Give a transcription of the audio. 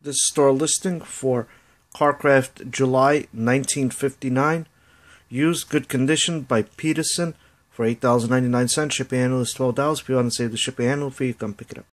This store listing for Car Craft July 1959. Used good condition by Petersen for $8.99. Shipping annual is $12. If you want to save the shipping annual fee, you come pick it up.